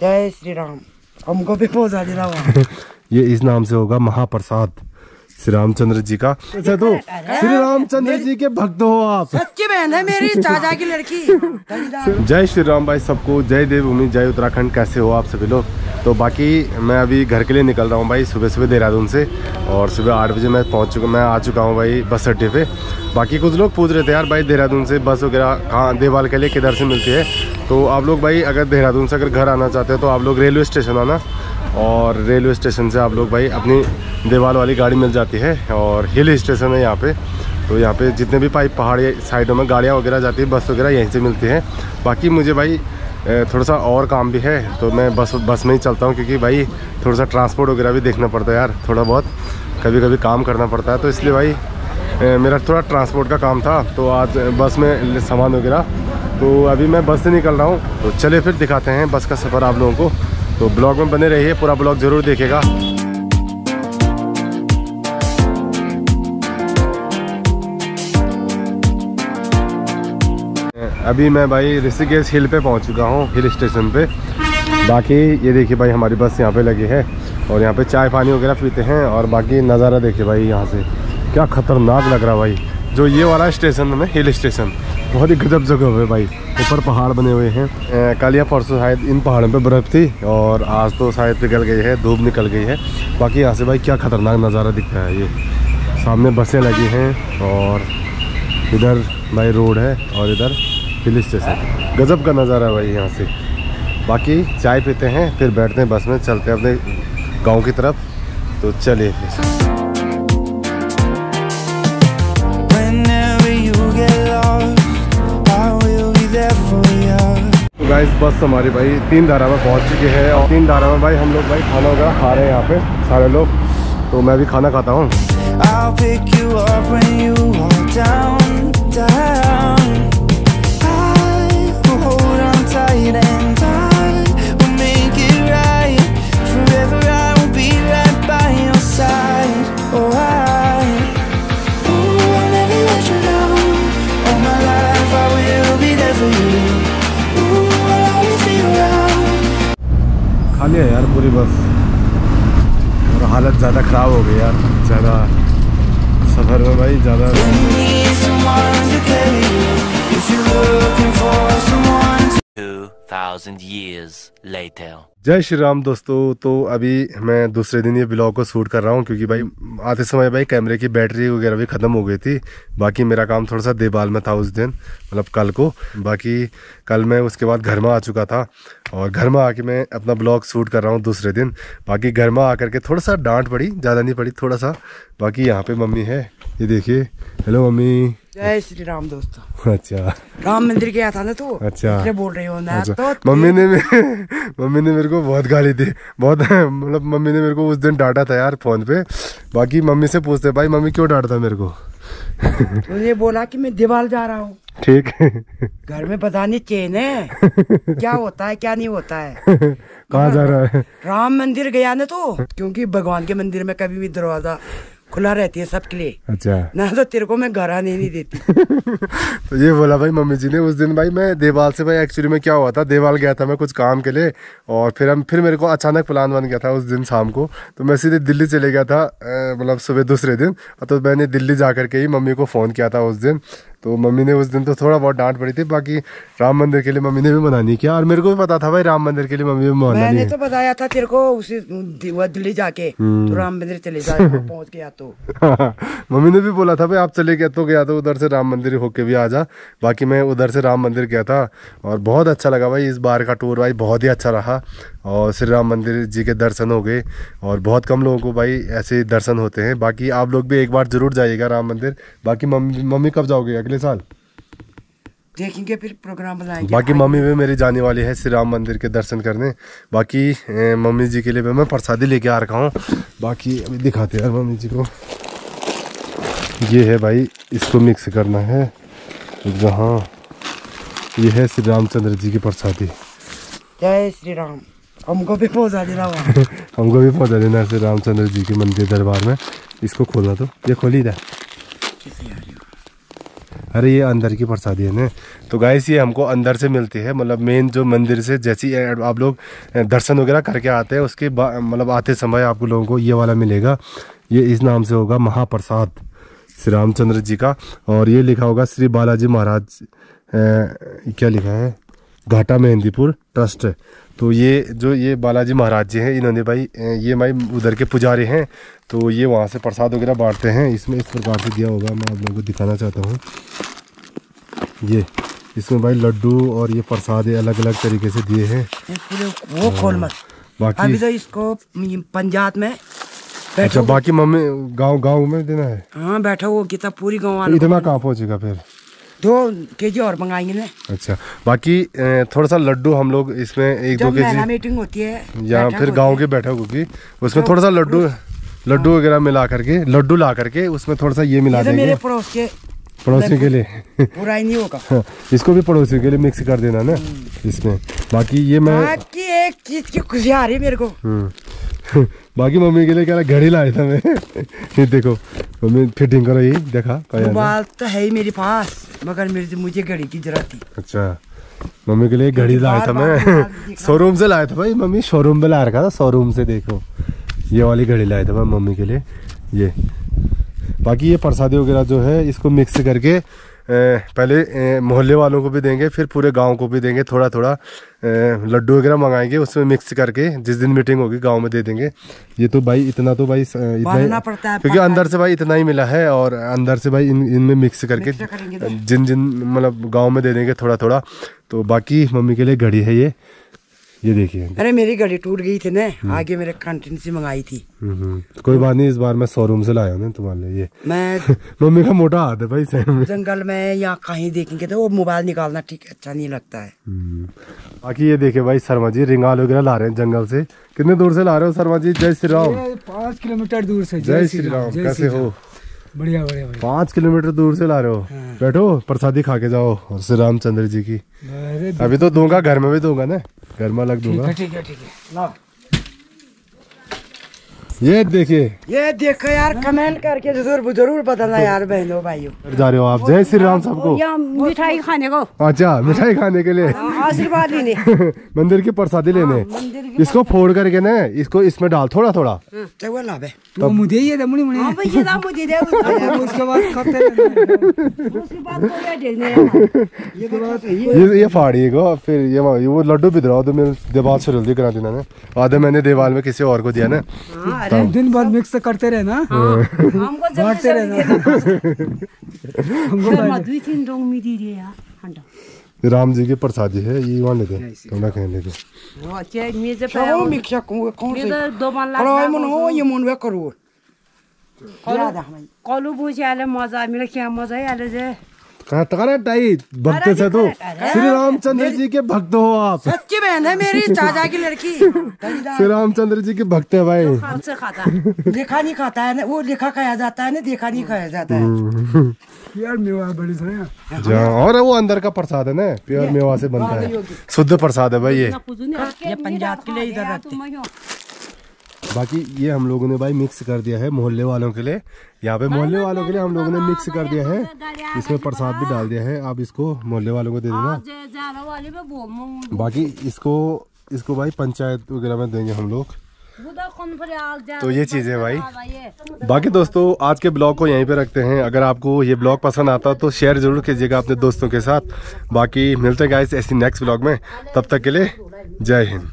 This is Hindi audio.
जय श्री राम हमको भी पहुँचा देना वहाँ ये इस नाम से होगा महाप्रसाद। श्री रामचंद्र जी का। अच्छा तो श्री रामचंद्र जी के भक्त हो आप। सच्ची बहन है मेरी चाचा की लड़की। जय श्री राम भाई सबको जय देवभूमि जय उत्तराखंड कैसे हो आप सभी लोग? तो बाकी मैं अभी घर के लिए निकल रहा हूँ भाई सुबह सुबह देहरादून से और सुबह आठ बजे मैं पहुँच चुका मैं आ चुका हूँ भाई बस अड्डे पे। बाकी कुछ लोग पूछ रहे थे यार भाई देहरादून से बस वगैरह कहाँ देवाल के लिए किधर से मिलती है? तो आप लोग भाई अगर देहरादून से अगर घर आना चाहते हो तो आप लोग रेलवे स्टेशन आना। और रेलवे स्टेशन से आप लोग भाई अपनी देवाल वाली गाड़ी मिल जाती है और हिल स्टेशन है यहाँ पे। तो यहाँ पे जितने भी पाइप पहाड़ी साइडों में गाड़ियाँ वगैरह जाती है, बस वगैरह यहीं से मिलती हैं। बाकी मुझे भाई थोड़ा सा और काम भी है तो मैं बस बस में ही चलता हूँ क्योंकि भाई थोड़ा सा ट्रांसपोर्ट वगैरह भी देखना पड़ता है यार, थोड़ा बहुत। कभी कभी काम करना पड़ता है तो इसलिए भाई मेरा थोड़ा ट्रांसपोर्ट का काम था तो आज बस में सामान वगैरह तो अभी मैं बस से निकल रहा हूँ। तो चले फिर दिखाते हैं बस का सफ़र आप लोगों को। तो ब्लॉग में बने रहिए, पूरा ब्लॉग ज़रूर देखेगा अभी मैं भाई ऋषिकेश हिल पे पहुँच चुका हूँ, हिल स्टेशन पे। बाकी ये देखिए भाई, हमारी बस यहाँ पे लगी है और यहाँ पे चाय पानी वगैरह पीते हैं और बाकी नज़ारा देखिए भाई यहाँ से। क्या खतरनाक लग रहा भाई। जो ये वाला स्टेशन है हिल स्टेशन बहुत ही गजब जगह है भाई। ऊपर पहाड़ बने हुए हैं। कल या परसों शायद इन पहाड़ों पे बर्फ़ थी और आज तो शायद पिघल गई है, धूप निकल गई है। बाकी यहाँ से भाई क्या खतरनाक नज़ारा दिख रहा है ये। सामने बसें लगी हैं और इधर भाई रोड है और इधर हिल स्टेशन। गजब का नज़ारा है भाई यहाँ से। बाकी चाय पीते हैं, फिर बैठते हैं बस में, चलते हैं अपने गाँव की तरफ़। तो चलिए गाइस बस हमारी भाई तीन धारा में पहुँच चुके हैं और तीन धारा में भाई हम लोग भाई खाना वगैरह खा रहे हैं यहाँ पे, सारे लोग। तो मैं भी खाना खाता हूँ। पूरी बस और हालत ज़्यादा ख़राब हो गई यार ज़्यादा सफ़र में भाई ज़्यादा Need someone to carry you. If you're looking for someone to 2,000 years later. जय श्री राम दोस्तों तो अभी मैं दूसरे दिन ये ब्लॉग को शूट कर रहा हूँ क्योंकि भाई आते समय भाई कैमरे की बैटरी वगैरह भी ख़त्म हो गई थी बाकी मेरा काम थोड़ा सा देवाल में था उस दिन मतलब कल को बाकी कल मैं उसके बाद घर में आ चुका था और घर में आके मैं अपना ब्लॉग शूट कर रहा हूँ दूसरे दिन। बाकी घर में आकर के थोड़ा सा डांट पड़ी ज़्यादा नहीं पड़ी थोड़ा सा। बाकी यहाँ पे मम्मी है ये देखिए। Hello mummy. जय श्री राम दोस्तों। अच्छा। राम मंदिर गया था ना तू? अच्छा। बोल रही हो ना अच्छा। तो मम्मी ने मम्मी ने मेरे को बहुत गाली दी। बहुत मतलब मम्मी ने मेरे को उस दिन डांटा था यार फ़ोन पे। बाकी मम्मी से पूछते भाई मम्मी क्यों डांटता मेरे को? तुझे बोला कि मैं दीवार जा रहा हूँ। ठीक। घर में पता नहीं चेन है। क्या होता है क्या नहीं होता है। कहाँ जा रहा है? राम मंदिर गया ना तो? क्योंकि भगवान के मंदिर में कभी भी दरवाज़ा खुला रहती है सबके लिए। अच्छा। ना तो तेरे को मैं घर आने नहीं देती। तो ये बोला भाई मम्मी जी ने उस दिन भाई मैं देवाल से भाई एक्चुअली में क्या हुआ था? देवाल गया था मैं कुछ काम के लिए और फिर हम फिर मेरे को अचानक प्लान बन गया था उस दिन शाम को। तो मैं सीधे दिल्ली चले गया था मतलब सुबह दूसरे दिन। तो मैंने दिल्ली जा करके ही मम्मी को फ़ोन किया था उस दिन। तो मम्मी ने उस दिन तो थोड़ा बहुत डांट पड़ी थी बाकी राम मंदिर के लिए मम्मी ने भी मना नहीं किया। और मेरे को भी पता था भाई राम मंदिर के लिए मम्मी भी मना मैंने तो बताया था तेरे को उसी दिल्ली जाके तो राम मंदिर चले जाए पहुँच गया तो। मम्मी ने भी बोला था भाई आप चले गए तो गया तो उधर से राम मंदिर होके भी आ जा। बाकी मैं उधर से राम मंदिर गया था और बहुत अच्छा लगा भाई इस बार का टूर भाई बहुत ही अच्छा रहा। और श्री राम मंदिर जी के दर्शन हो गए और बहुत कम लोगों को भाई ऐसे दर्शन होते हैं। बाकी आप लोग भी एक बार ज़रूर जाइएगा राम मंदिर। बाकी मम्मी मम्मी कब जाओगे अगले साल। देखेंगे फिर प्रोग्राम बनाएँगे। बाकी मम्मी भी मेरी जाने वाली है श्री राम मंदिर के दर्शन करने। बाकी मम्मी जी के लिए भी मैं प्रसादी लेके आ रखा हूँ। बाकी अभी दिखाते हैं मम्मी जी को। ये है भाई इसको मिक्स करना है। जहाँ ये है श्री रामचंद्र जी की प्रसादी। जय श्री राम? हमको भी पहुँचा देना हमको भी पहुँचा देना श्री रामचंद्र जी के मंदिर दरबार में। इसको खोलना तो। ये खोली था अरे, ये अंदर की प्रसादी है ना। तो गाइस ये हमको अंदर से मिलती है। मतलब मेन जो मंदिर से जैसी आप लोग दर्शन वगैरह करके आते हैं, उसके मतलब आते समय आप लोगों को ये वाला मिलेगा। ये इस नाम से होगा महाप्रसाद, श्री रामचंद्र जी का। और ये लिखा होगा श्री बालाजी महाराज क्या लिखा है? घाटा मेहंदीपुर ट्रस्ट। तो ये जो ये बालाजी महाराज जी हैं, इन्होंने भाई ये भाई उधर के पुजारी हैं। तो ये वहाँ से प्रसाद वगैरह बांटते हैं। इसमें इस प्रकार से दिया होगा, मैं आप लोगों को दिखाना चाहता हूँ। ये इसमें भाई लड्डू और ये प्रसाद अलग अलग तरीके से दिए हैं। वो खोल मत। बाकी अभी तो इसको पंजाब में अच्छा बाकी मम्मी गाँव गाँव में देना है? हाँ बैठा हो कितना पूरी गाँव तो इतना कहाँ पहुँचेगा फिर? दो के जी और मंगाएँगे ना। अच्छा बाकी थोड़ा सा लड्डू हम लोग इसमें एक दो के जी मीटिंग होती है या फिर गाँव के बैठक होगी। उसमें थोड़ा सा लड्डू लड्डू वगैरह मिला करके लड्डू ला करके उसमें थोड़ा सा ये मिला तो मेरे देंगे पड़ोस के पड़ोसी के लिए। ही नहीं होगा। हाँ, इसको भी पड़ोसी के लिए मिक्स कर देना ना इसमें। बाकी ये मैं बाकी एक चीज़ की खुशी आ रही है मेरे को। हम्म। बाकी मम्मी के लिए क्या घड़ी लाया था मैं? ये देखो मम्मी फिटिंग करो ये देखा मोबाइल तो है ही मेरे पास मगर मेरे मुझे घड़ी की ज़रूरत थी। अच्छा मम्मी के लिए घड़ी लाया था मैं। शोरूम से लाया था भाई मम्मी शोरूम पे ला रखा था शोरूम से देखो। ये वाली घड़ी लाया था मैं मम्मी के लिए ये। बाकी ये प्रसादी वगैरह जो है इसको मिक्स करके पहले मोहल्ले वालों को भी देंगे फिर पूरे गाँव को भी देंगे थोड़ा थोड़ा लड्डू वगैरह मंगाएँगे उसमें मिक्स करके जिस दिन मीटिंग होगी गाँव में दे देंगे। ये तो भाई इतना तो भाई इतना ही पड़ता है, क्योंकि अंदर से भाई इतना ही मिला है और अंदर से भाई इन इनमें मिक्स करके तो। जिन जिन मतलब गाँव में दे देंगे थोड़ा थोड़ा तो बाकी मम्मी के लिए घड़ी है ये। ये देखिए। अरे मेरी घड़ी टूट गई थी ना आगे मेरे कंटिन से मंगाई थी। हम्म, हम्म। कोई बात नहीं इस बार मैं शोरूम से लाया हूँ ना तुम्हारे लिए। ये मैं मम्मी का मोटा हाथ है भाई जंगल में या कहीं देखेंगे तो वो मोबाइल निकालना ठीक अच्छा नहीं लगता है। हम्म। बाकी ये देखिए भाई शर्मा जी रिंगाल वगैरह ला रहे हैं जंगल से। कितने दूर से ला रहे हो शर्मा जी? जय श्री राम। पाँच किलोमीटर दूर से जय श्री राम। कैसे हो? बढ़िया बढ़िया पाँच किलोमीटर दूर से ला रहे हो। बैठो प्रसादी खा के जाओ श्री रामचंद्र जी की। अभी तो दूँगा घर में भी दूँगा ना। घर लग ठीक दूँगा। है ठीक है ठीक है। लाओ। ये देखिए। ये देखो यार कमेंट करके ज़रूर ज़रूर बताना यार बहनों भाइयों। जा रहे हो आप। जय श्री राम सबको। मिठाई खाने को। अच्छा मिठाई खाने के लिए। आशीर्वाद लेने मंदिर की प्रसादी लेने। इसको फोड़ करके ना इसको इसमें डाल थोड़ा थोड़ा। चलो ला बे। तो मुझे ये दे मुनी मुनी हाँ भैया ना मुझे उसके बाद आना। ये ये फाड़िए को फिर ये वो लड्डू भी दिलाओ तो मेरे देवाल से जल्दी करा देना ना। आधे मैंने देवाल में किसी और को दिया ना। हाँ, अरे दिन भर मिक्स करते रहना। हमको जल्दी बांटते जल्दी हमको मधुई तीन रंग में रे यार राम जी की प्रसादी है ये वहाँ लेते थोड़ा कहीं लेते वो चे मेजे पे चलो मिक्सा कौन कौन से मेरे दो मन करो लाग मन हो ये मन वे करू। है कलु बुझे आले मज़ा मिले क्या मज़ा आले जे टाई भक्त से तो श्री रामचंद्र जी के भक्त हो आप सच्ची बहन है मेरी चाचा की लड़की श्री रामचंद्र जी के भक्त है भाई देखा नहीं खाता है वो लिखा खाया जाता है ना देखा नहीं खाया जाता है यार मेवा बड़ी सही और वो अंदर का प्रसाद है ना प्योर मेवा से बनता है शुद्ध प्रसाद है भाई ये पंजाब के लिए इधर रखते बाकी ये हम लोगों ने भाई मिक्स कर दिया है मोहल्ले वालों के लिए। यहाँ पे मोहल्ले वालों के लिए हम लोगों ने मिक्स कर दिया है। इसमें प्रसाद भी डाल दिया है। आप इसको मोहल्ले वालों को दे देना। बाकी इसको इसको भाई पंचायत वगैरह में देंगे हम लोग। तो ये चीज़ें भाई। बाकी दोस्तों आज के ब्लॉग को यहीं पे रखते हैं। अगर आपको ये ब्लॉग पसंद आता तो शेयर ज़रूर कीजिएगा अपने दोस्तों के साथ। बाकी मिलते हैं गाइस ऐसी नेक्स्ट ब्लॉग में। तब तक के लिए जय हिंद।